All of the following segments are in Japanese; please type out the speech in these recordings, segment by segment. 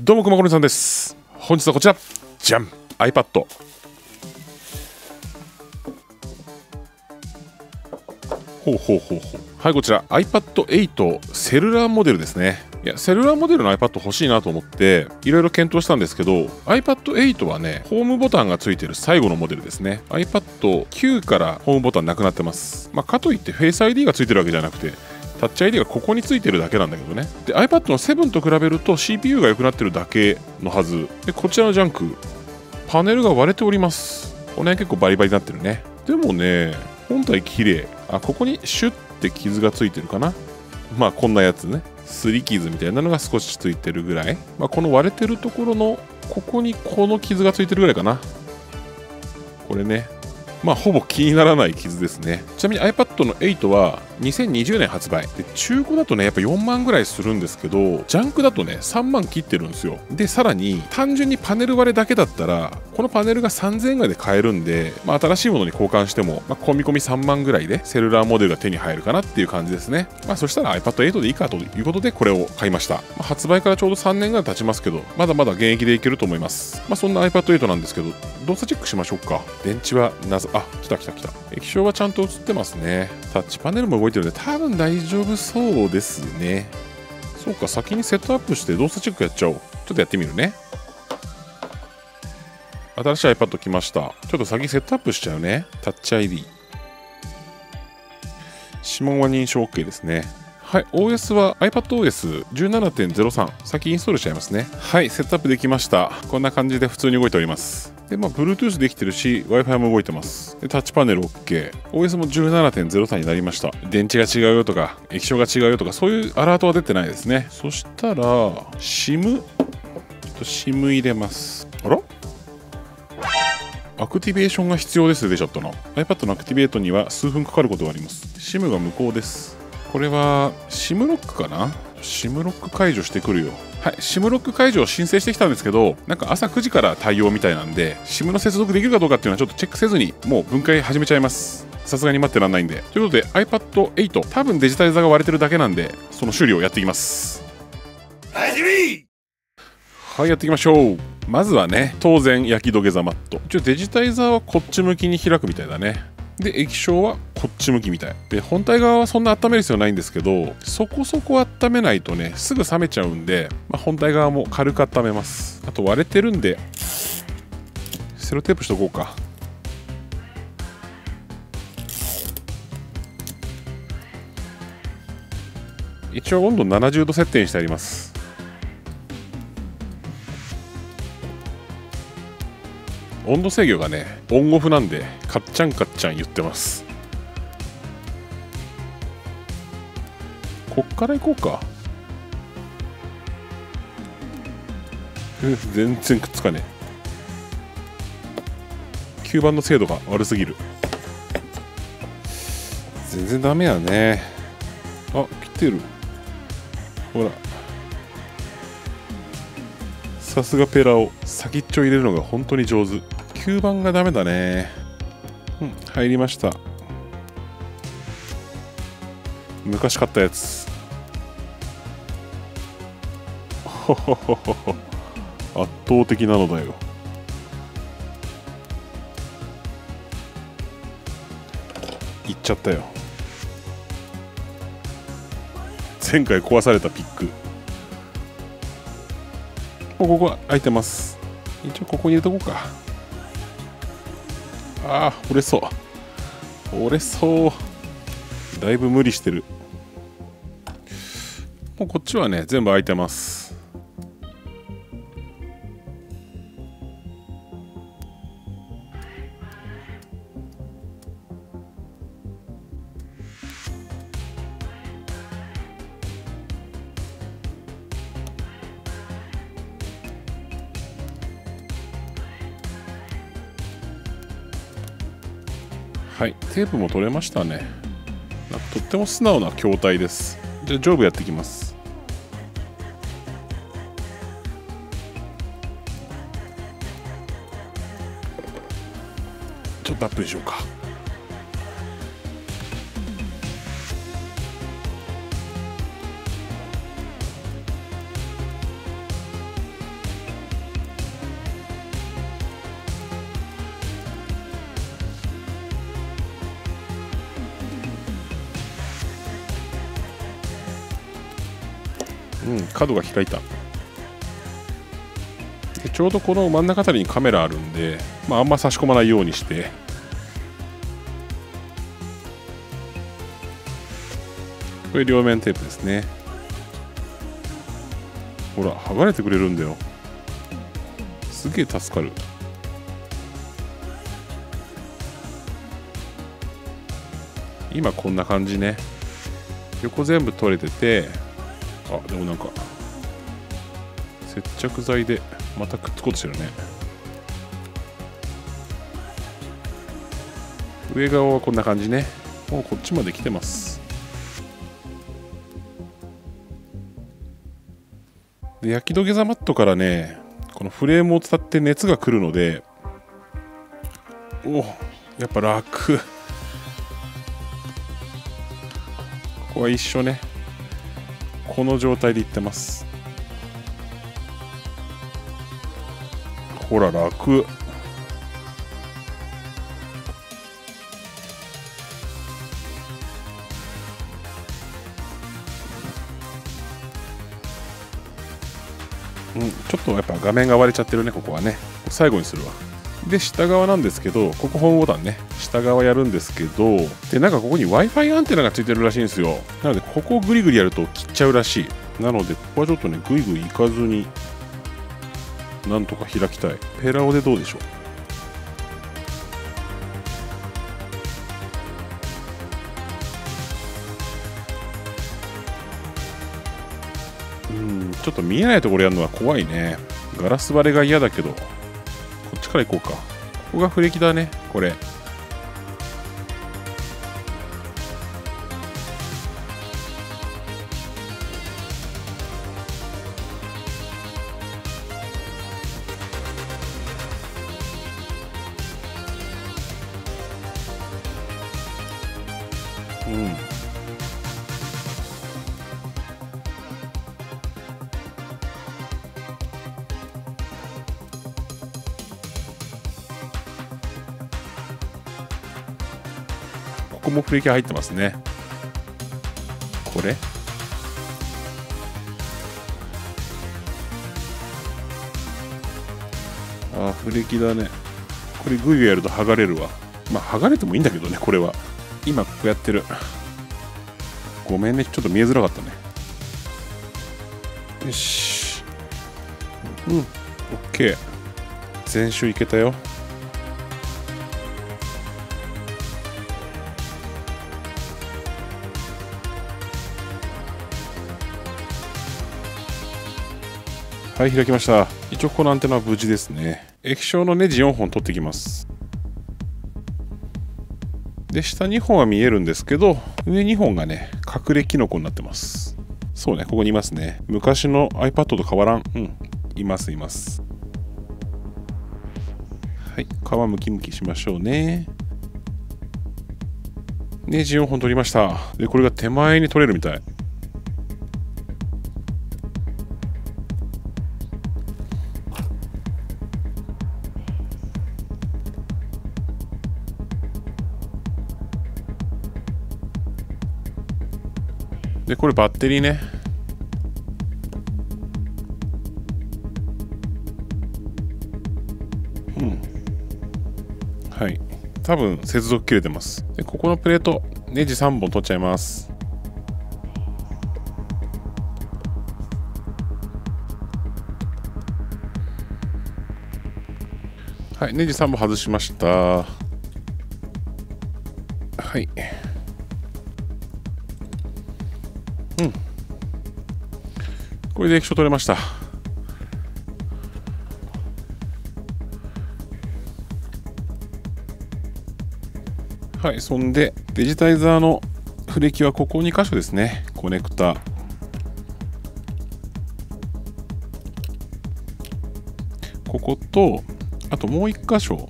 どうもくまこねさんです。本日はこちら。じゃん iPad ほうほうほうほう。はいこちら。iPad8 セルラーモデルですね。いやセルラーモデルの iPad 欲しいなと思っていろいろ検討したんですけど iPad8 はねホームボタンがついてる最後のモデルですね。iPad9 からホームボタンなくなってます。まあ、かといって Face ID がついてるわけじゃなくてタッチ ID がここについてるだけなんだけどね。で iPad の7と比べると CPU が良くなってるだけのはず。でこちらのジャンクパネルが割れております。この辺結構バリバリになってるね。でもね本体綺麗。あここにシュッて傷がついてるかな。まあこんなやつね。すり傷みたいなのが少しついてるぐらい、まあ、この割れてるところのここにこの傷がついてるぐらいかな。これね。まあほぼ気にならない傷ですね。ちなみに iPad の8は2020年発売。で中古だとねやっぱ4万ぐらいするんですけどジャンクだとね3万切ってるんですよ。でさらに単純にパネル割れだけだったらこのパネルが3000円ぐらいで買えるんで、まあ、新しいものに交換しても、まあ、込み込み3万ぐらいでセルラーモデルが手に入るかなっていう感じですね。まあそしたら iPad8 でいいかということでこれを買いました、まあ、発売からちょうど3年ぐらい経ちますけどまだまだ現役でいけると思います。まあそんな iPad8 なんですけど動作チェックしましょうか。電池は謎あ来た来た来た。液晶はちゃんと映ってますね。タッチパネルも動いてるんで多分大丈夫そうですね。そうか先にセットアップして動作チェックやっちゃおう。ちょっとやってみるね。新しい iPad 来ました。ちょっと先セットアップしちゃうね。タッチ ID 指紋は認証 OK ですね。はい、OS は iPadOS17.03 先インストールしちゃいますね。はいセットアップできました。こんな感じで普通に動いております。で、まあ、Bluetooth できてるし Wi-Fi も動いてます。でタッチパネル OKOS も17.03になりました。電池が違うよとか液晶が違うよとかそういうアラートは出てないですね。そしたら SIM ちょっと SIM 入れます。あら？アクティベーションが必要です出ちゃったな iPad のアクティベートには数分かかることがあります。SIM が無効です。これは SIM ロックかな？SIM ロック解除してくるよ。はい SIM ロック解除を申請してきたんですけどなんか朝9時から対応みたいなんで SIM の接続できるかどうかっていうのはちょっとチェックせずにもう分解始めちゃいます。さすがに待ってらんないんで。ということで iPad8 多分デジタイザーが割れてるだけなんでその修理をやっていきます。はいやっていきましょう。まずはね当然焼き土下座マット。一応デジタイザーはこっち向きに開くみたいだねで液晶はこっち向きみたい。で本体側はそんな温める必要ないんですけどそこそこ温めないとねすぐ冷めちゃうんで、まあ、本体側も軽く温めます。あと割れてるんでセロテープしとこうか。一応温度70度設定にしてあります。温度制御がねオンオフなんでカッチャンカッチャン言ってます。こっから行こうか。全然くっつかねえ。吸盤の精度が悪すぎる。全然ダメやね。あ来てる。ほら。さすがペラを先っちょ入れるのが本当に上手。吸盤がダメだね。うん入りました。昔買ったやつ。ほほほほほ。圧倒的なのだよ。いっちゃったよ。前回壊されたピック。ここが空いてます。一応ここに入れとこうか。ああ折れそう。折れそう。だいぶ無理してる。もうこっちはね全部開いてます。はい。テープも取れましたね。とっても素直な筐体です。じゃあ上部やっていきます。ちょっとアップでしょうか。角が開いた。でちょうどこの真ん中あたりにカメラあるんで、まあ、あんま差し込まないようにして。これ両面テープですね。ほら剥がれてくれるんだよ。すげえ助かる。今こんな感じね。横全部取れててあでもなんか接着剤でまたくっつこうとしてるね。上側はこんな感じね。もうこっちまで来てます。で焼き土下座マットからねこのフレームを伝って熱が来るのでおやっぱ楽。ここは一緒ね。この状態でいってます。ほら楽。うん、ちょっとやっぱ画面が割れちゃってるねここはね。最後にするわ。で下側なんですけどここホームボタンね。下側やるんですけどでなんかここに w i f i アンテナがついてるらしいんですよ。なのでここをグリグリやると切っちゃうらしい。なのでここはちょっとねグイグイいかずになんとか開きたい。ペラオでどうでしょう？うんちょっと見えないところやるのは怖いね。ガラス張れが嫌だけどこっちから行こうか。ここが不歴だねこれ。ここもフレキ入ってますね。これ？あフレキだね。これグイグイやると剥がれるわ。まあ剥がれてもいいんだけどねこれは。今こうやってる。ごめんねちょっと見えづらかったね。よし。うん。OK 全周いけたよ。はい開きました。一応このアンテナは無事ですね。液晶のネジ4本取ってきます。で下2本は見えるんですけど上2本がね隠れキノコになってます。そうねここにいますね。昔の iPad と変わらん。うんいますいます。はい皮むきむきしましょうね。ネジ4本取りました。でこれが手前に取れるみたい。でこれバッテリーね。うん。はい。多分接続切れてます。でここのプレートネジ3本取っちゃいます。はいネジ3本外しました。はい。これで液晶取れました。はいそんでデジタイザーのフレキはここ2箇所ですね。コネクタ。こことあともう1箇所。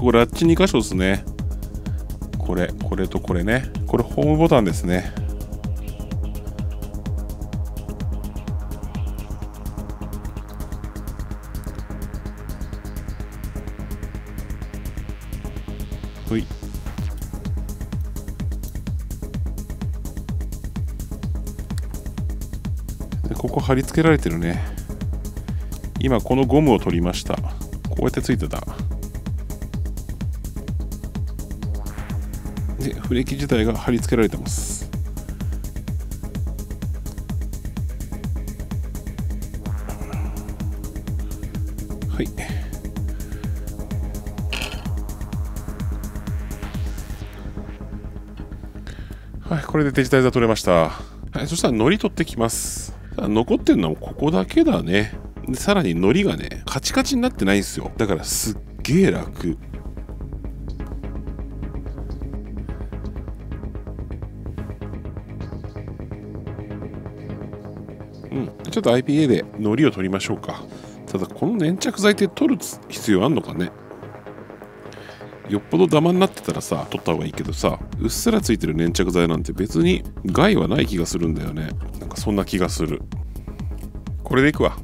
ここラッチ2箇所ですね。これこれとこれね。これホームボタンですね。ほい。でここ貼り付けられてるね。今このゴムを取りました。こうやってついてた。ブレーキ自体が貼り付けられてます。はい。はいこれでデジタイザー取れました。はいそしたら糊取ってきます。残ってるのはここだけだね。でさらに糊がねカチカチになってないんですよ。だからすっげえ楽。ちょっと IPA で糊を取りましょうか。ただこの粘着剤って取る必要あんのかね？よっぽどダマになってたらさ取った方がいいけどさうっすらついてる粘着剤なんて別に害はない気がするんだよね。なんかそんな気がする。これでいくわ。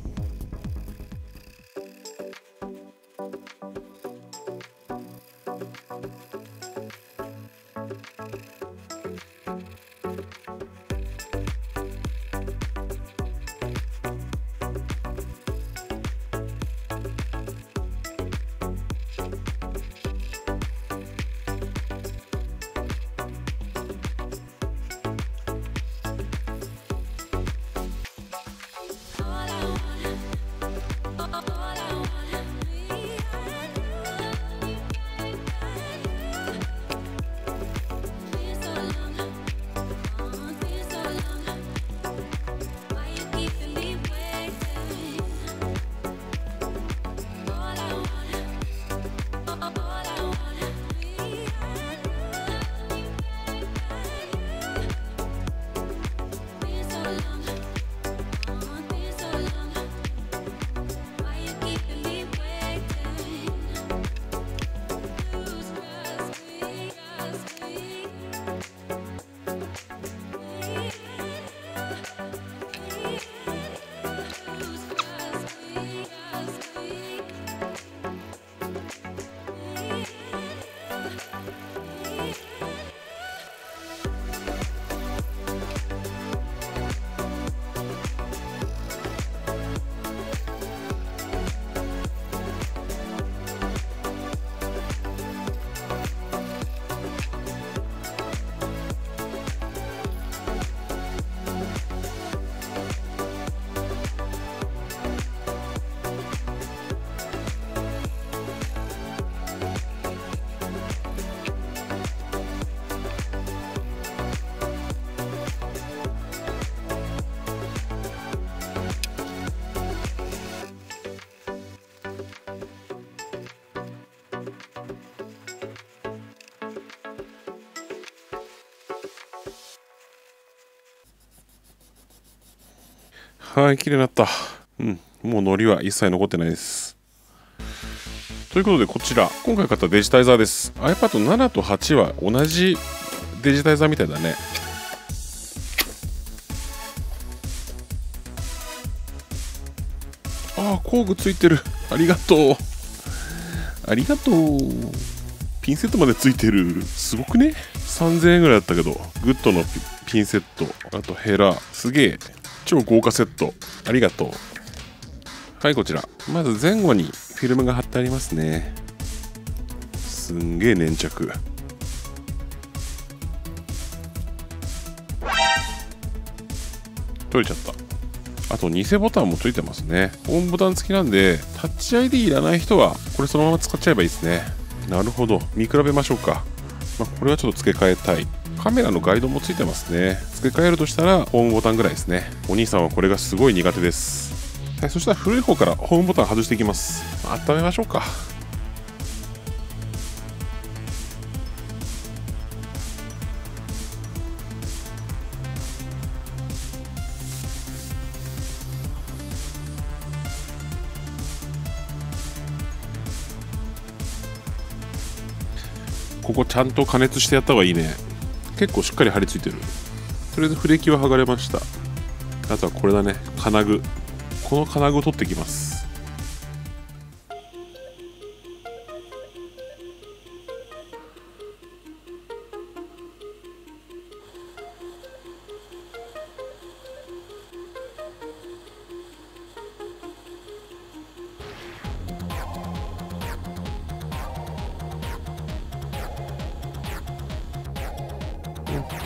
はい綺麗になった。うんもう糊は一切残ってないです。ということでこちら。今回買ったデジタイザーです。iPad7 と8は同じデジタイザーみたいだね。ああ工具ついてる。ありがとう。ありがとう。ピンセットまでついてる。すごくね。3000円ぐらいだったけどグッドのピンセット。あとヘラ。すげえ。超豪華セット。ありがとう。はいこちら。まず前後にフィルムが貼ってありますね。すんげえ粘着。取れちゃった。あと偽ボタンもついてますね。ホームボタン付きなんでタッチ ID いらない人はこれそのまま使っちゃえばいいですね。なるほど。見比べましょうか、まあ、これはちょっと付け替えたい。カメラのガイドもついてますね。付け替えるとしたらホームボタンぐらいですね。お兄さんはこれがすごい苦手です。はいそしたら古い方からホームボタン外していきます。温めましょうか。ここちゃんと加熱してやった方がいいね。結構しっかり張り付いてる。とりあえずフレキは剥がれました。あとはこれだね。金具。この金具を取ってきます。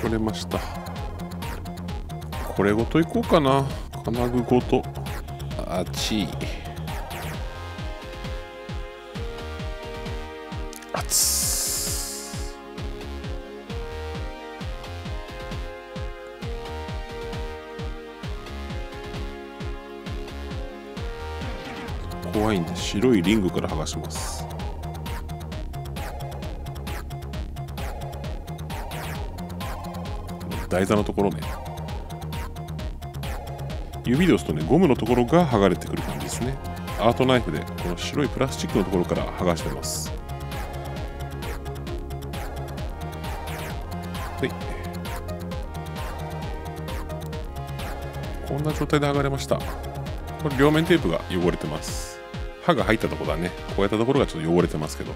取れました。これごといこうかな。金具ごと。あちい。あつ怖いんで白いリングから剥がします。台座のところね。指で押すとねゴムのところが剥がれてくる感じですね。アートナイフでこの白いプラスチックのところから剥がしてます。はい。こんな状態で剥がれました。これ両面テープが汚れてます。刃が入ったところだね。こうやったところがちょっと汚れてますけど。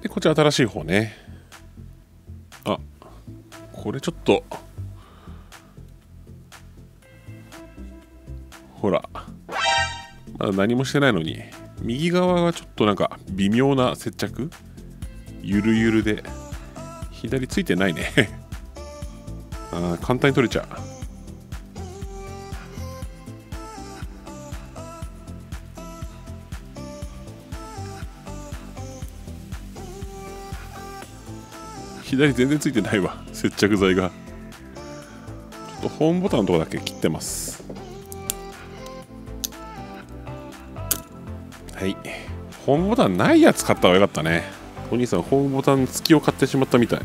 でこっち新しい方ね。あこれちょっとほらまだ何もしてないのに右側はちょっとなんか微妙な接着ゆるゆるで左ついてないね。あ簡単に取れちゃう。左全然ついてないわ。接着剤が。ちょっとホームボタンのとこだけ切ってます。はい。ホームボタンないやつ買った方がよかったね。お兄さんホームボタン付きを買ってしまったみたい。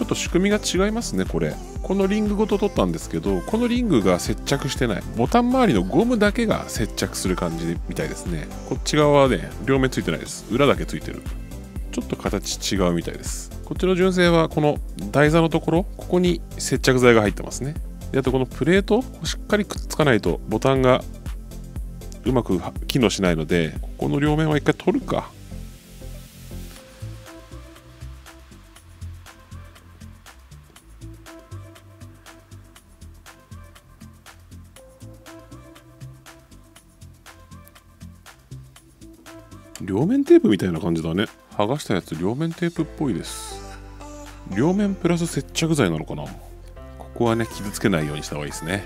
ちょっと仕組みが違いますねこれ。このリングごと取ったんですけどこのリングが接着してない。ボタン周りのゴムだけが接着する感じみたいですね。こっち側はね両面ついてないです。裏だけついてる。ちょっと形違うみたいです。こっちの純正はこの台座のところここに接着剤が入ってますね。であとこのプレートしっかりくっつかないとボタンがうまく機能しないのでここの両面は一回取るか。両面テープみたいな感じだね。剥がしたやつ両面テープっぽいです。両面プラス接着剤なのかな。ここはね傷つけないようにした方がいいですね。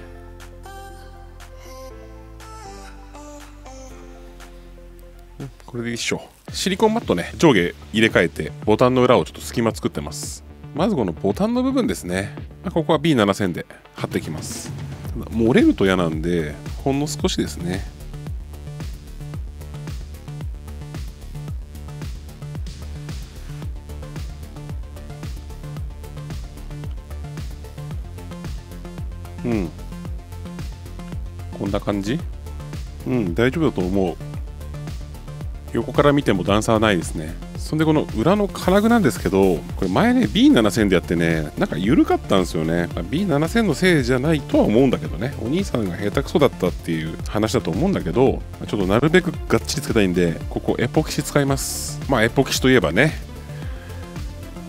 これで一緒。シリコンマットね上下入れ替えてボタンの裏をちょっと隙間作ってます。まずこのボタンの部分ですね。ここは B7000 で貼っていきます。ただ漏れると嫌なんでほんの少しですね。感じ？うん大丈夫だと思う。横から見ても段差はないですね。そんでこの裏の金具なんですけどこれ前ね B7000 でやってねなんか緩かったんですよね。B7000 のせいじゃないとは思うんだけどね。お兄さんが下手くそだったっていう話だと思うんだけどちょっとなるべくがっちりつけたいんでここエポキシ使います。まあエポキシといえばね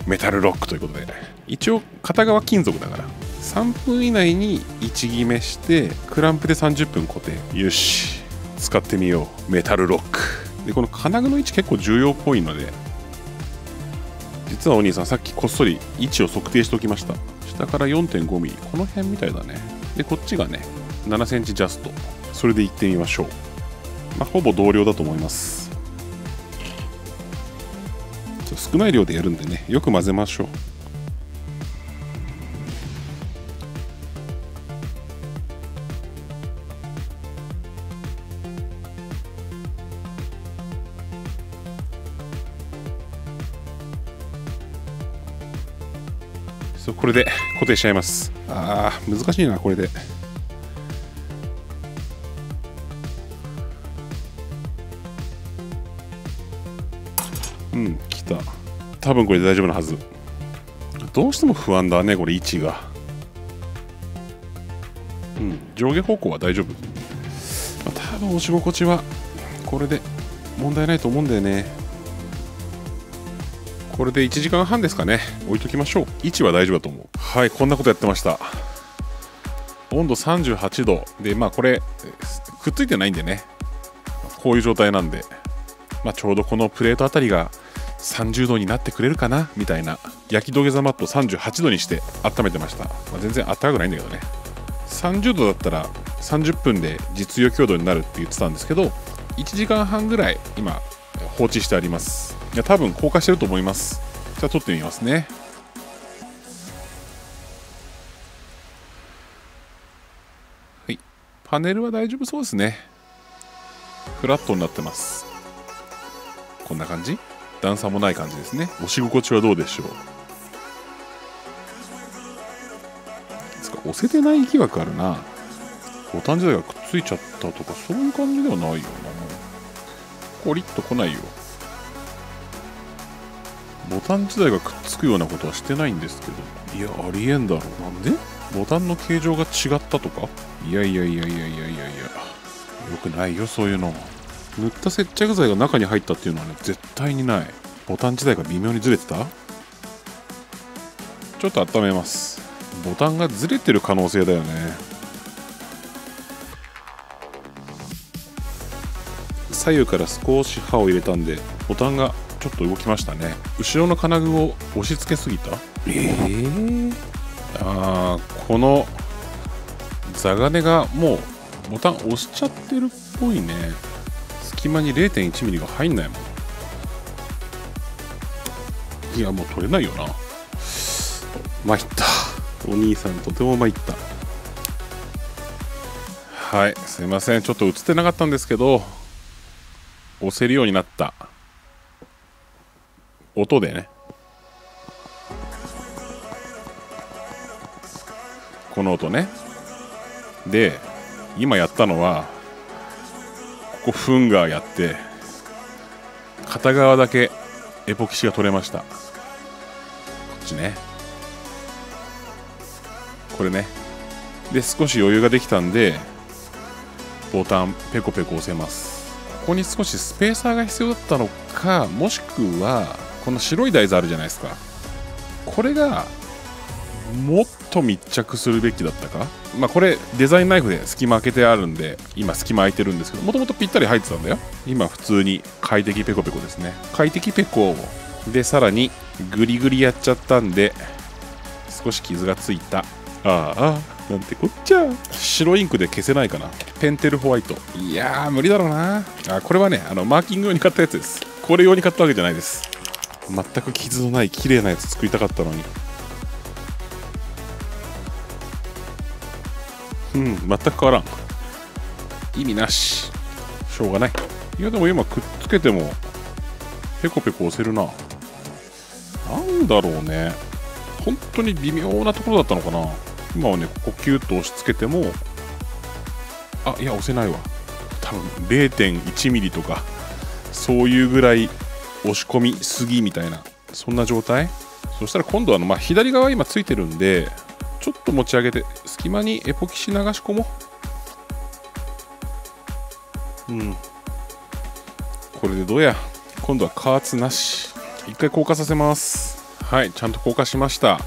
メタルロックということで一応片側金属だから。3分以内に位置決めしてクランプで30分固定よし。使ってみよう。メタルロック。でこの金具の位置結構重要っぽいので。実はお兄さんさっきこっそり位置を測定しておきました。下から 4.5mm この辺みたいだね。でこっちがね7センチジャスト。それでいってみましょう。まあ、ほぼ同量だと思います。少ない量でやるんでねよく混ぜましょう。これで固定しちゃいます。あー難しいなこれで。うん来た。多分これで大丈夫なはず。どうしても不安だねこれ位置が。うん上下方向は大丈夫、まあ、多分押し心地はこれで問題ないと思うんだよね。これで1時間半ですかね。置いときましょう。位置は大丈夫だと思う。はいこんなことやってました。温度38度。でまあこれくっついてないんでね。こういう状態なんで、まあ、ちょうどこのプレートあたりが30度になってくれるかな？みたいな。焼き土下座マット38度にして温めてました、まあ、全然あったかくないんだけどね。30度だったら30分で実用強度になるって言ってたんですけど1時間半ぐらい今放置してあります。いや多分硬化してると思います。じゃあ撮ってみますね。はい。パネルは大丈夫そうですね。フラットになってます。こんな感じ？段差もない感じですね。押し心地はどうでしょう？押せてない疑惑あるな。ボタン自体がくっついちゃったとかそういう感じではないよなコリッと来ないよ。ボタン自体がくっつくようなことはしてないんですけど。いやありえんだろうな。んでボタンの形状が違ったとか？いやいやいやいやいやいやいや。よくないよそういうの。塗った接着剤が中に入ったっていうのはね絶対にない。ボタン自体が微妙にずれてた？ちょっと温めます。ボタンがずれてる可能性だよね。左右から少し刃を入れたんでボタンがちょっと動きましたね。後ろの金具を押し付けすぎた？ええー、あーこの座金がもうボタン押しちゃってるっぽいね。隙間に 0.1mm が入んないもん。いやもう取れないよな。参った。お兄さんとても参った。はいすいません。ちょっと映ってなかったんですけど押せるようになった音でね。この音ね。で今やったのはここフンガーやって片側だけエポキシが取れました。こっちね。これね。で少し余裕ができたんでボタンペコペコ押せます。ここに少しスペーサーが必要だったのかもしくはこの白い台座あるじゃないですか。これがもっと密着するべきだったか？まあこれデザインナイフで隙間開けてあるんで今隙間空いてるんですけどもともとぴったり入ってたんだよ。今普通に快適ペコペコですね。快適ペコでさらにグリグリやっちゃったんで少し傷がついた。ああなんてこっちゃ。白インクで消せないかな。ペンテルホワイト。いやー無理だろうな。あこれはねあのマーキング用に買ったやつです。これ用に買ったわけじゃないです。全く傷のない綺麗なやつ作りたかったのに。うん全く変わらん。意味なし。しょうがない。いやでも今くっつけてもペコペコ押せるな。なんだろうね。本当に微妙なところだったのかな。今はねここキュッと押し付けてもあいや押せないわ。多分 0.1mm とかそういうぐらい押し込みすぎみたいなそんな状態？そしたら今度はの、まあ、左側今ついてるんでちょっと持ち上げて隙間にエポキシ流し込もう。うん。これでどうや？今度は加圧なし。一回硬化させます。はいちゃんと硬化しました。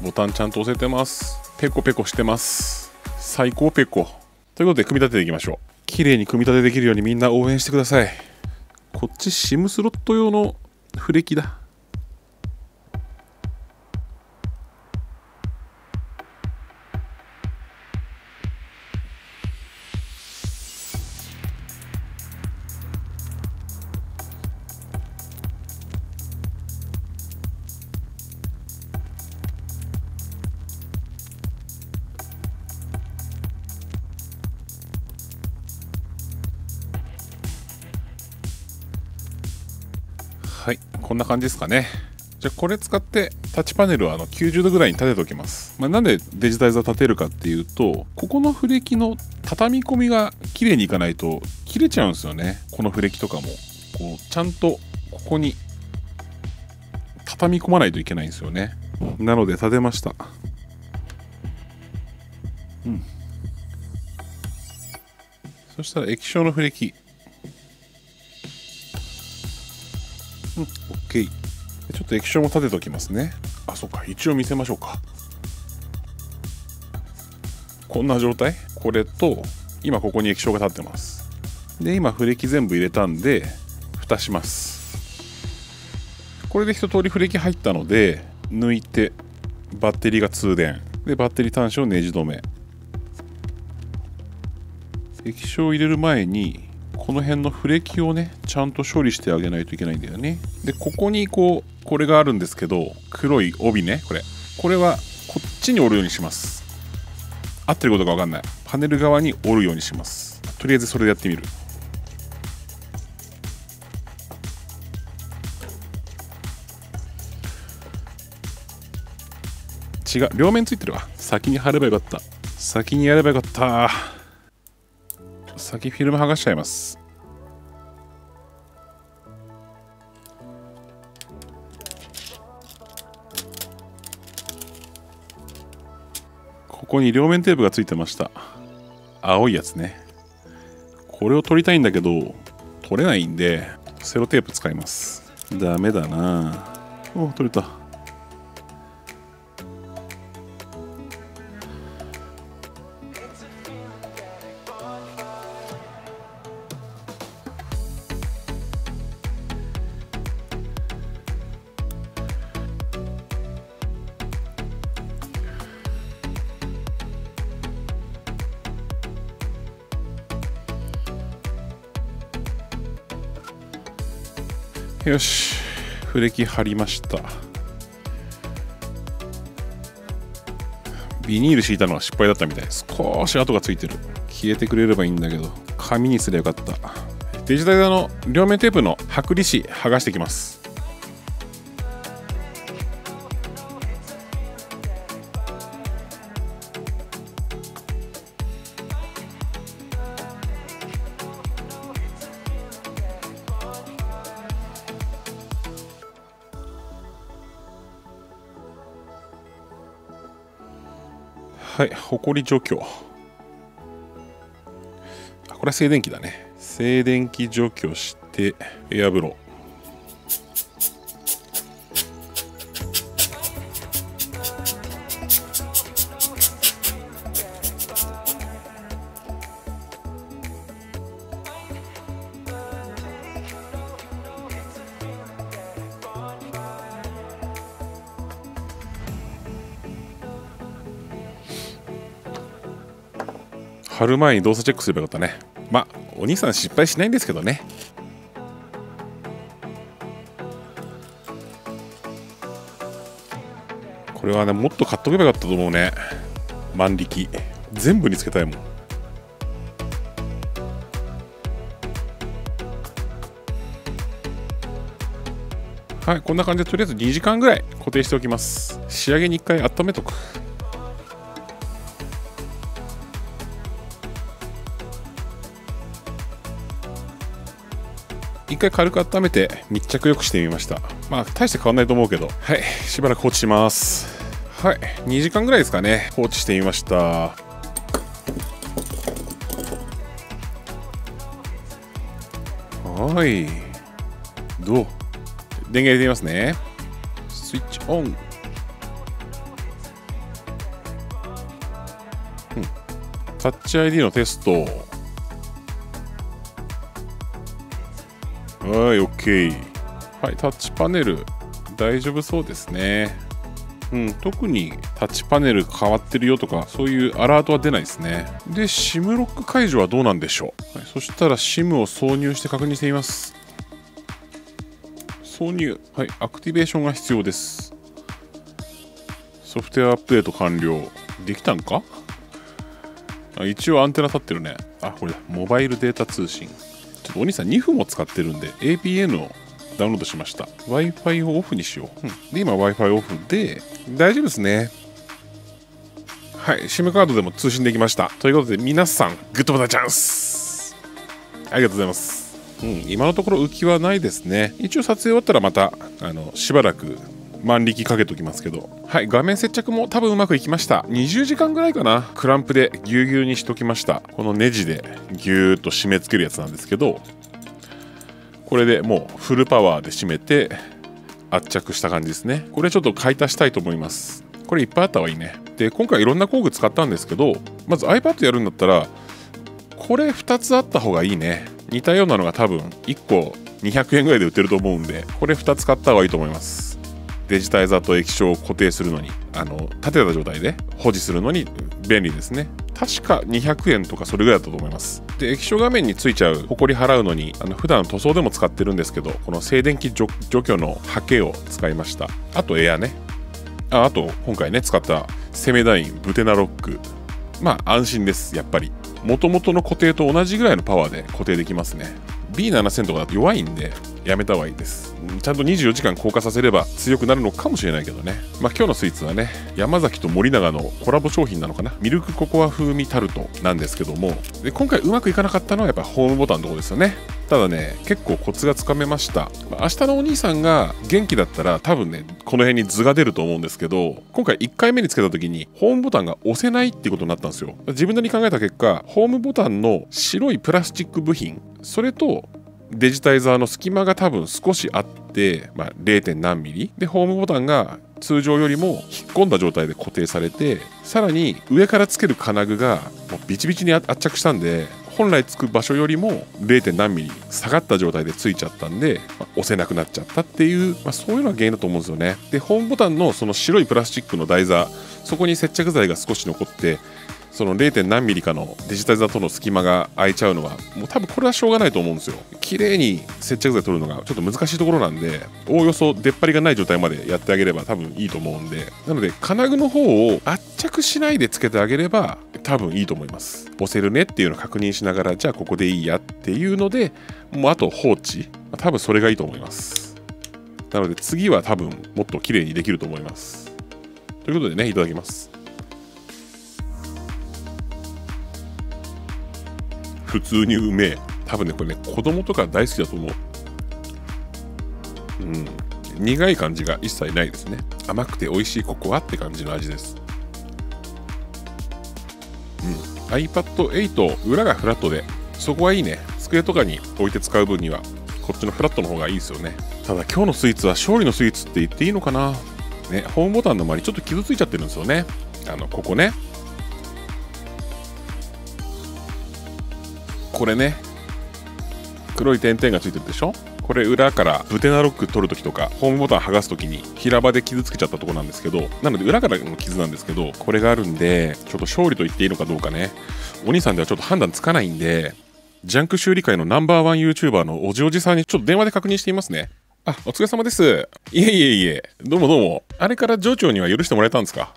ボタンちゃんと押せてます。ペコペコしてます。最高ペコ。ということで組み立てていきましょう。綺麗に組み立てできるようにみんな応援してください。こっち SIM スロット用のフレキだ。感じですかね。じゃあこれ使ってタッチパネルはあの90度ぐらいに立てておきます、まあ、なんでデジタイザー立てるかっていうとここのフレキの畳み込みが綺麗にいかないと切れちゃうんですよね。このフレキとかも。こうちゃんとここに畳み込まないといけないんですよね。なので立てました。うん。そしたら液晶のフレキ。うん。と液晶も立てておきますね。あそっか。一応見せましょうか。こんな状態？これと今ここに液晶が立ってます。で今フレキ全部入れたんで蓋します。これで一通りフレキ入ったので抜いてバッテリーが通電。でバッテリー端子をネジ止め。液晶を入れる前にこの辺のフレキをねちゃんと処理してあげないといけないんだよね。でここにこうこれがあるんですけど黒い帯ねこれ。これはこっちに折るようにします。合ってることか分かんない。パネル側に折るようにします。とりあえずそれでやってみる。違う。両面ついてるわ。先に貼ればよかった。先にやればよかった。先フィルム剥がしちゃいます。ここに両面テープがついてました。青いやつね。これを取りたいんだけど取れないんでセロテープ使います。ダメだな。お取れた。よしフレキ貼りました。ビニール敷いたのは失敗だったみたい。少し跡がついてる。消えてくれればいいんだけど紙にすればよかった。デジタルの両面テープの剥離紙剥がしていきます。はい、ほこり除去。これは静電気だね。静電気除去して、エアブロる前に動作チェックすればよかったね。まあお兄さん失敗しないんですけどね。これはねもっと買っとけばよかったと思うね。万力。全部につけたいもん。はいこんな感じでとりあえず2時間ぐらい固定しておきます。仕上げに1回温めとく。回軽く温めて密着よくしてみました。まあ大して変わんないと思うけど。はい。しばらく放置します。はい。2時間ぐらいですかね。放置してみました。はい。どう？電源入れてみますね。スイッチオン、うん、タッチ ID のテストはい、OK。はい、タッチパネル、大丈夫そうですね。うん、特にタッチパネル変わってるよとか、そういうアラートは出ないですね。で、SIM ロック解除はどうなんでしょう。はい、そしたら SIM を挿入して確認してみます。挿入。はい、アクティベーションが必要です。ソフトウェアアップデート完了。できたんか？あ一応アンテナ立ってるね。あ、これだ。モバイルデータ通信。ちょっとお兄さん2分も使ってるんで APN をダウンロードしました。Wi-Fi をオフにしよう、うん、で今 Wi-Fi オフで大丈夫ですね。はい SIM カードでも通信できました。ということで皆さんグッドボタンチャンス。ありがとうございます。うん、今のところ浮きはないですね。一応撮影終わったらまたあのしばらく万力かけときますけど。はい画面接着も多分うまくいきました。20時間ぐらいかな。クランプでぎゅうぎゅうにしときました。このネジでぎゅーっと締め付けるやつなんですけど。これでもうフルパワーで締めて圧着した感じですね。これちょっと買い足したいと思います。これいっぱいあった方がいいね。で今回いろんな工具使ったんですけどまず iPad やるんだったらこれ2つあった方がいいね。似たようなのが多分1個200円ぐらいで売ってると思うんでこれ2つ買った方がいいと思います。デジタイザーと液晶を固定するのにあの立てた状態で保持するのに便利ですね。確か200円とかそれぐらいだったと思います。で液晶画面についちゃうホコリ払うのにあの普段塗装でも使ってるんですけどこの静電気除去のハケを使いました。あとエアね。ああと今回ね使ったセメダインブテナロック。まあ安心ですやっぱり。元々の固定と同じぐらいのパワーで固定できますね。B7000 とかだと弱いんでやめた方がいいです。ちゃんと24時間硬化させれば強くなるのかもしれないけどね。まあ今日のスイーツはね山崎と森永のコラボ商品なのかな。ミルクココア風味タルトなんですけども。で今回うまくいかなかったのはやっぱホームボタンのとこですよね。ただね結構コツがつかめました。明日のお兄さんが元気だったら多分ねこの辺に図が出ると思うんですけど今回1回目につけた時にホームボタンが押せないっていうことになったんですよ。自分なりに考えた結果ホームボタンの白いプラスチック部品それとデジタイザーの隙間が多分少しあって、まあ、0. 何ミリでホームボタンが通常よりも引っ込んだ状態で固定されてさらに上からつける金具がもうビチビチに圧着したんで本来つく場所よりも 0. 何ミリ下がった状態でついちゃったんで、まあ、押せなくなっちゃったっていう、まあ、そういうのが原因だと思うんですよねでホームボタンのその白いプラスチックの台座そこに接着剤が少し残ってその 0. 何ミリかのデジタイザーとの隙間が空いちゃうのはもう多分これはしょうがないと思うんですよ。綺麗に接着剤取るのがちょっと難しいところなんでおおよそ出っ張りがない状態までやってあげれば多分いいと思うんで。なので金具の方を圧着しないでつけてあげれば多分いいと思います。押せるねっていうのを確認しながらじゃあここでいいやっていうのでもうあと放置。多分それがいいと思います。なので次は多分もっと綺麗にできると思います。ということでねいただきます。普通にうめえ。多分ねこれね子供とか大好きだと思う。うん。苦い感じが一切ないですね。甘くて美味しいココアって感じの味です。うん。iPad8 裏がフラットでそこはいいね。机とかに置いて使う分にはこっちのフラットの方がいいですよね。ただ今日のスイーツは勝利のスイーツって言っていいのかな。ねホームボタンの周りちょっと傷ついちゃってるんですよね。あのここね。これね。黒い点々がついてるでしょ？これ裏からブテナロック取るときとかホームボタン剥がすときに平場で傷つけちゃったとこなんですけどなので裏からの傷なんですけどこれがあるんでちょっと勝利と言っていいのかどうかね。お兄さんではちょっと判断つかないんでジャンク修理界のナンバーワン YouTuber のおじおじさんにちょっと電話で確認していますね。あお疲れ様です。いえいえいえ。どうもどうも。あれから上長には許してもらえたんですか？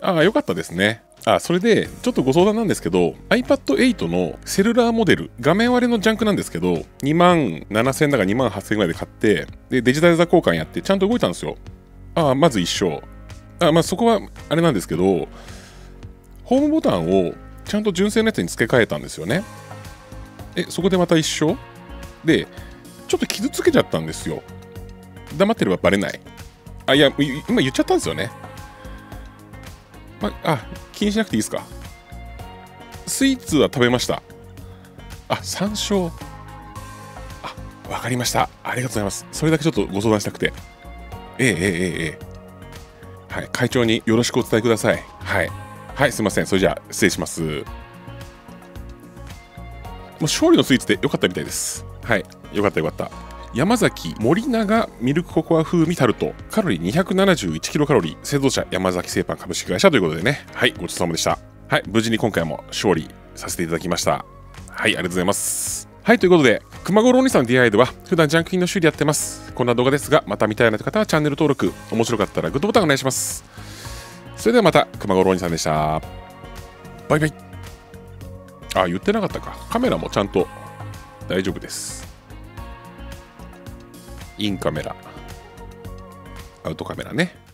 ああよかったですね。あそれでちょっとご相談なんですけど iPad8 のセルラーモデル画面割れのジャンクなんですけど2万7000円だから2万8000円ぐらいで買ってでデジタルザ交換やってちゃんと動いたんですよ。ああまず一緒あまあそこはあれなんですけどホームボタンをちゃんと純正のやつに付け替えたんですよね。えそこでまた一緒でちょっと傷つけちゃったんですよ。黙ってればバレない。あいや今言っちゃったんですよね。まあ、気にしなくていいですか？スイーツは食べました。あ山椒。あわかりました。ありがとうございます。それだけちょっとご相談したくて。ええええええはい会長によろしくお伝えください。はい。はいすいません。それじゃあ失礼します。もう勝利のスイーツでよかったみたいです。はい。よかったよかった。山崎森永ミルクココア風味タルト。カロリー271キロカロリー。製造者山崎製パン株式会社ということでね。はいごちそうさまでした。はい無事に今回も勝利させていただきました。はいありがとうございます。はいということで熊五郎兄さんの DI では普段ジャンク品の修理やってます。こんな動画ですがまた見たいなという方はチャンネル登録面白かったらグッドボタンお願いします。それではまた熊五郎兄さんでした。バイバイ。あ言ってなかったか。カメラもちゃんと大丈夫です。インカメラ。アウトカメラね。